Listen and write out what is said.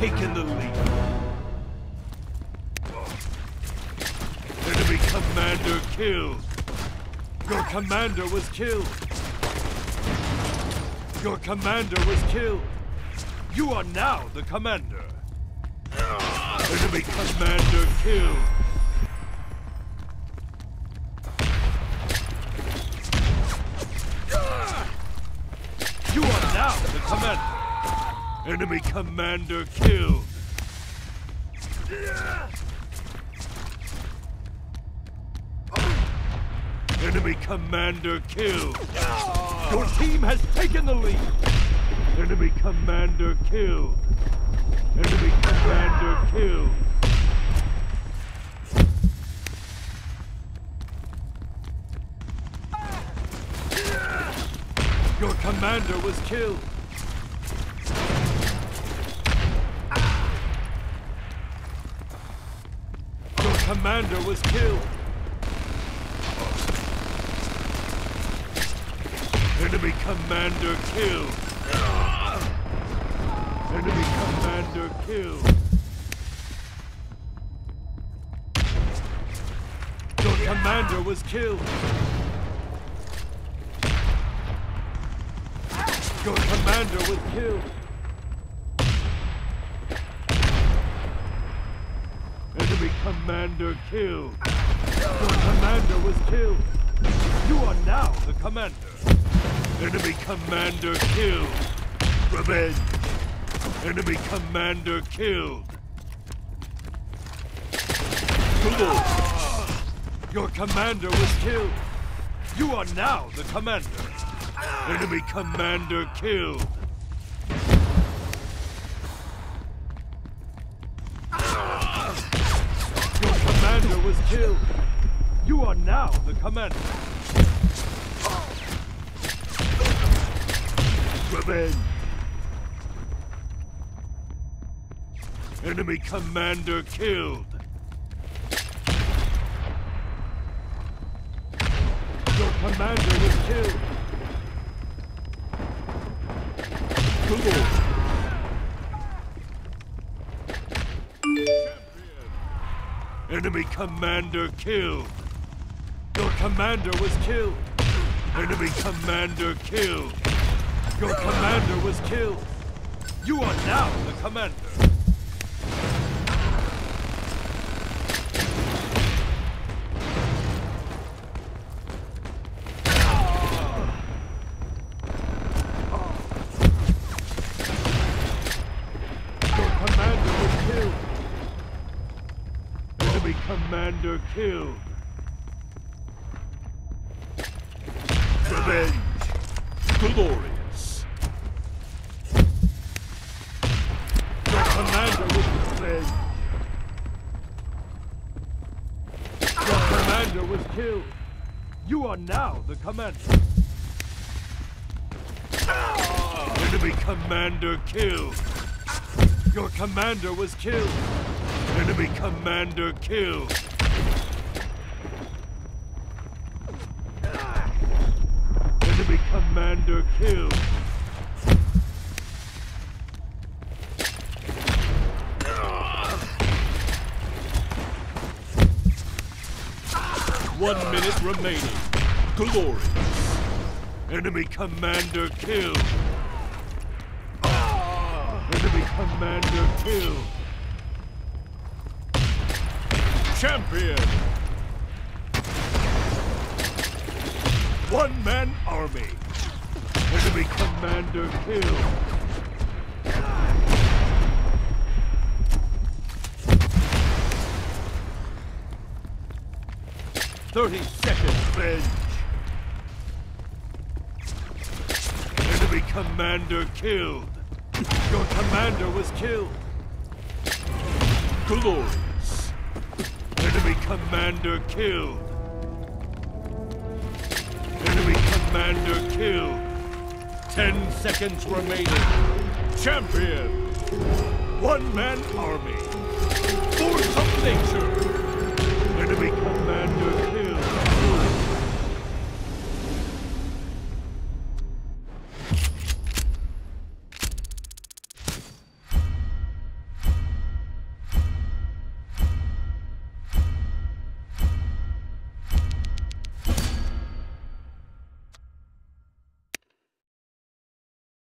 taken the lead. Enemy commander killed. Your commander was killed. Your commander was killed. You are now the commander. Enemy commander killed. You are now the commander. Commander killed. Enemy commander killed. Your team has taken the lead. Enemy commander killed. Enemy commander killed. Your commander was killed. Your commander was killed. Enemy commander killed. Enemy commander killed. Your commander was killed. Your commander was killed. Enemy commander killed. Your commander was killed. You are now the commander. Enemy commander killed. Revenge. Enemy commander killed. Your commander was killed. You are now the commander. Enemy commander killed. Was killed. You are now the commander. Revenge. Enemy commander killed. Your commander was killed. Good. Enemy commander killed. Your commander was killed. Enemy commander killed. Your commander was killed. You are now the commander. Your commander was killed. Enemy commander killed. Revenge. Glorious. Your commander was revenge. Your commander was killed. You are now the commander. Enemy commander killed. Your commander was killed. Enemy commander killed. Enemy commander killed. One minute remaining. Glory. Enemy commander killed. Enemy commander killed. Champion. One man army. Enemy commander killed. Thirty seconds, Revenge. Enemy commander killed. Your commander was killed. Glorious. Commander killed. Enemy commander killed. Ten seconds remaining. Champion. One man army. Force of nature. Enemy commander